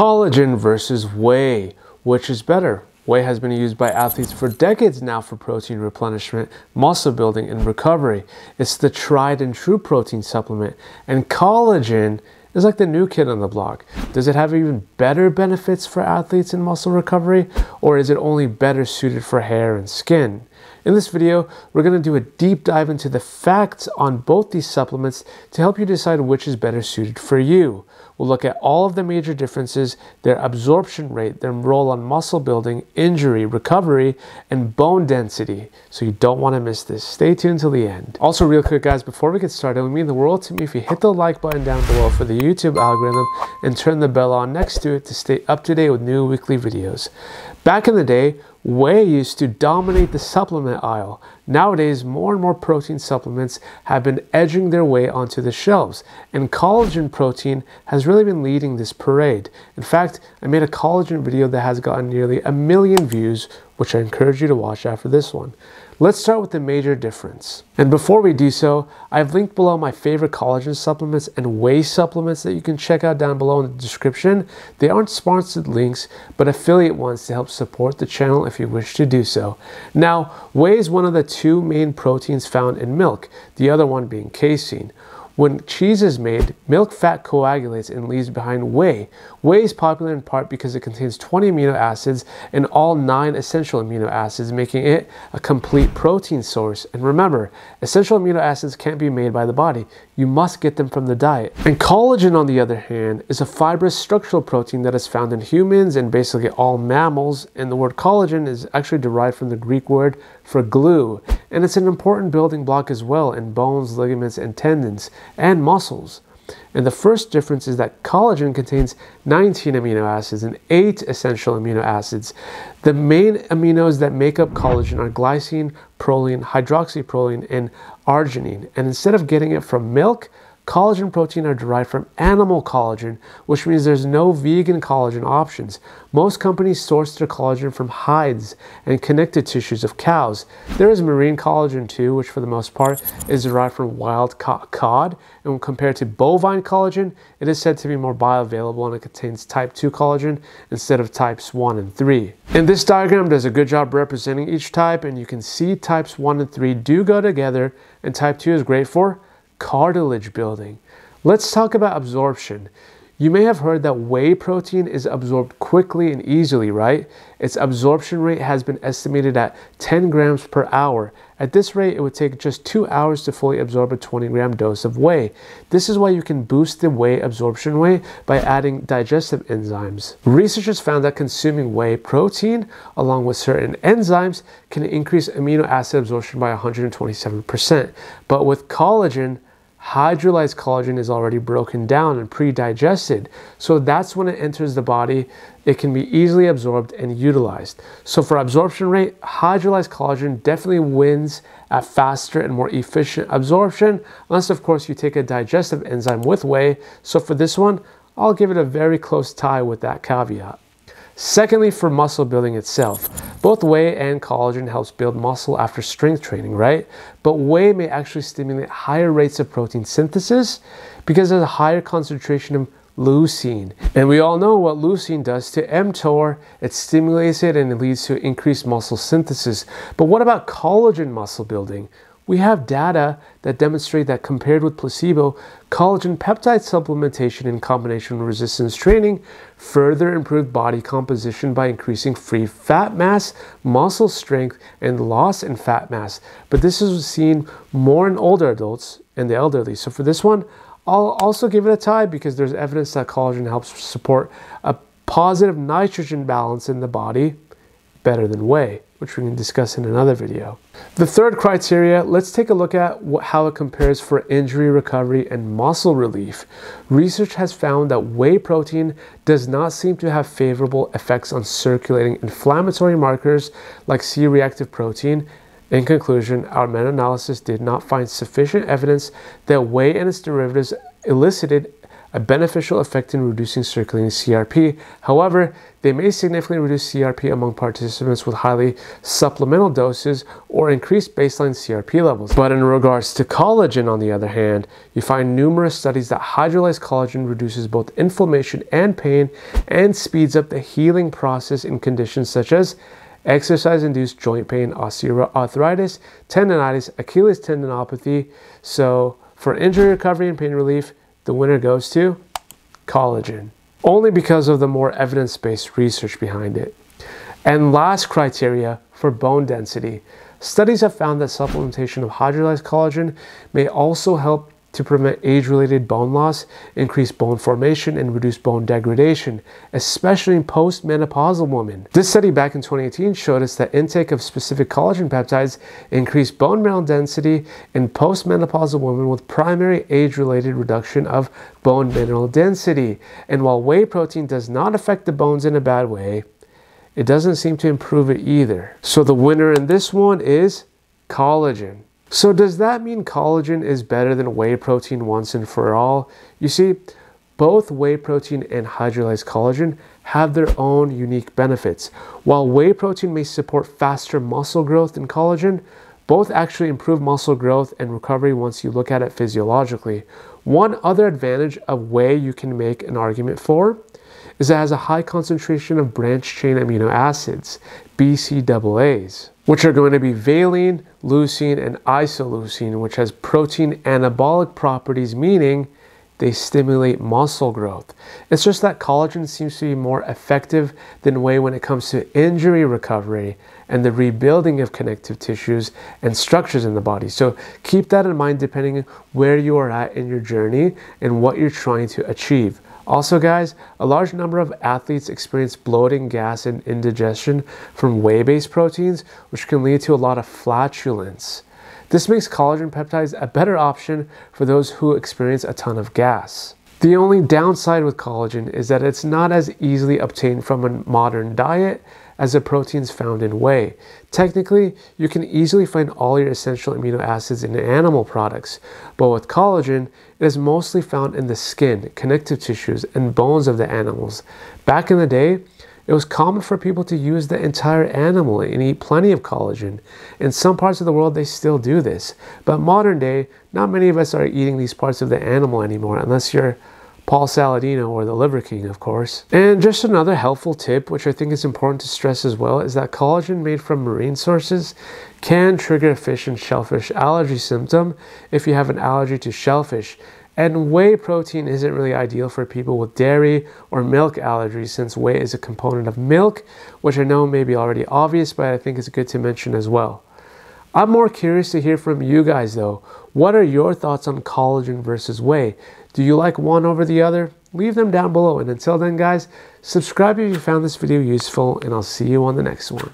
Collagen versus whey. Which is better? Whey has been used by athletes for decades now for protein replenishment, muscle building, and recovery. It's the tried and true protein supplement. And collagen is like the new kid on the block. Does it have even better benefits for athletes in muscle recovery, or is it only better suited for hair and skin? In this video, we're going to do a deep dive into the facts on both these supplements to help you decide which is better suited for you. We'll look at all of the major differences, their absorption rate, their role on muscle building, injury, recovery, and bone density. So you don't want to miss this. Stay tuned till the end. Also, real quick, guys, before we get started, it would mean the world to me if you hit the like button down below for the YouTube algorithm and turn the bell on next to it to stay up to date with new weekly videos. Back in the day, whey used to dominate the supplement aisle. Nowadays, more and more protein supplements have been edging their way onto the shelves, and collagen protein has really been leading this parade. In fact, I made a collagen video that has gotten nearly a million views, which I encourage you to watch after this one. Let's start with the major difference. And before we do so, I've linked below my favorite collagen supplements and whey supplements that you can check out down below in the description. They aren't sponsored links, but affiliate ones to help support the channel if you wish to do so. Now, whey is one of the two main proteins found in milk, the other one being casein. When cheese is made, milk fat coagulates and leaves behind whey. Whey is popular in part because it contains 20 amino acids and all 9 essential amino acids, making it a complete protein source. And remember, essential amino acids can't be made by the body. You must get them from the diet. And collagen, on the other hand, is a fibrous structural protein that is found in humans and basically all mammals. And the word collagen is actually derived from the Greek word for glue. And it's an important building block as well in bones, ligaments, and tendons and muscles. And the first difference is that collagen contains 19 amino acids and 8 essential amino acids. The main aminos that make up collagen are glycine, proline, hydroxyproline, and arginine. And instead of getting it from milk, Collagen protein are derived from animal collagen, which means there's no vegan collagen options. Most companies source their collagen from hides and connective tissues of cows. There is marine collagen too, which for the most part is derived from wild cod. And when compared to bovine collagen, it is said to be more bioavailable and it contains type 2 collagen instead of types 1 and 3. And this diagram does a good job representing each type, and you can see types 1 and 3 do go together, and type 2 is great for cartilage building. Let's talk about absorption. You may have heard that whey protein is absorbed quickly and easily, right? Its absorption rate has been estimated at 10 grams per hour. At this rate, it would take just two hours to fully absorb a 20 gram dose of whey. This is why you can boost the whey absorption rate by adding digestive enzymes. Researchers found that consuming whey protein along with certain enzymes can increase amino acid absorption by 127%. But with collagen, hydrolyzed collagen is already broken down and pre-digested. So that's when it enters the body, it can be easily absorbed and utilized. So for absorption rate, hydrolyzed collagen definitely wins at faster and more efficient absorption, unless of course you take a digestive enzyme with whey. So for this one, I'll give it a very close tie with that caveat. Secondly, for muscle building itself, both whey and collagen helps build muscle after strength training, right? But whey may actually stimulate higher rates of protein synthesis because there's a higher concentration of leucine. And we all know what leucine does to mTOR. It stimulates it and it leads to increased muscle synthesis. But what about collagen muscle building? We have data that demonstrate that compared with placebo, collagen peptide supplementation in combination with resistance training further improved body composition by increasing free fat mass, muscle strength, and loss in fat mass. But this is seen more in older adults and the elderly. So for this one, I'll also give it a tie because there's evidence that collagen helps support a positive nitrogen balance in the body better than whey which we can discuss in another video. The third criteria, let's take a look at what, how it compares for injury recovery and muscle relief. Research has found that whey protein does not seem to have favorable effects on circulating inflammatory markers like C-reactive protein in conclusion, our meta-analysis did not find sufficient evidence that whey and its derivatives elicited a beneficial effect in reducing circulating CRP. However, they may significantly reduce CRP among participants with highly supplemental doses or increase baseline CRP levels. But in regards to collagen, on the other hand, you find numerous studies that hydrolyzed collagen reduces both inflammation and pain and speeds up the healing process in conditions such as exercise induced joint pain, osteoarthritis, tendonitis, Achilles tendinopathy. So, for injury recovery and pain relief, the winner goes to collagen, only because of the more evidence based research behind it. And last criteria for bone density. Studies have found that supplementation of hydrolyzed collagen may also help to prevent age related bone loss, increase bone formation, and reduce bone degradation, especially in postmenopausal women. This study back in 2018 showed us that intake of specific collagen peptides increased bone mineral density in postmenopausal women with primary age related reduction of bone mineral density. And while whey protein does not affect the bones in a bad way, it doesn't seem to improve it either. So the winner in this one is collagen. So, does that mean collagen is better than whey protein once and for all? You see, both whey protein and hydrolyzed collagen have their own unique benefits. While whey protein may support faster muscle growth than collagen, both actually improve muscle growth and recovery once you look at it physiologically. One other advantage of whey you can make an argument for is it has a high concentration of branched chain amino acids, BCAAs which are going to be valine, leucine, and isoleucine, which has protein anabolic properties, meaning they stimulate muscle growth. It's just that collagen seems to be more effective than whey when it comes to injury recovery and the rebuilding of connective tissues and structures in the body. So keep that in mind depending where you are at in your journey and what you're trying to achieve. Also, guys, a large number of athletes experience bloating, gas, and indigestion from whey based proteins, which can lead to a lot of flatulence. This makes collagen peptides a better option for those who experience a ton of gas. The only downside with collagen is that it's not as easily obtained from a modern diet as the proteins found in whey. Technically, you can easily find all your essential amino acids in animal products, but with collagen, it is mostly found in the skin, connective tissues, and bones of the animals. Back in the day, it was common for people to use the entire animal and eat plenty of collagen. In some parts of the world, they still do this. But modern day, not many of us are eating these parts of the animal anymore, unless you're Paul Saladino or the Liver King, of course. And just another helpful tip, which I think is important to stress as well, is that collagen made from marine sources can trigger a fish and shellfish allergy symptom if you have an allergy to shellfish. And whey protein isn't really ideal for people with dairy or milk allergies since whey is a component of milk, which I know may be already obvious, but I think it's good to mention as well. I'm more curious to hear from you guys though. What are your thoughts on collagen versus whey? Do you like one over the other? Leave them down below. And until then, guys, subscribe if you found this video useful, and I'll see you on the next one.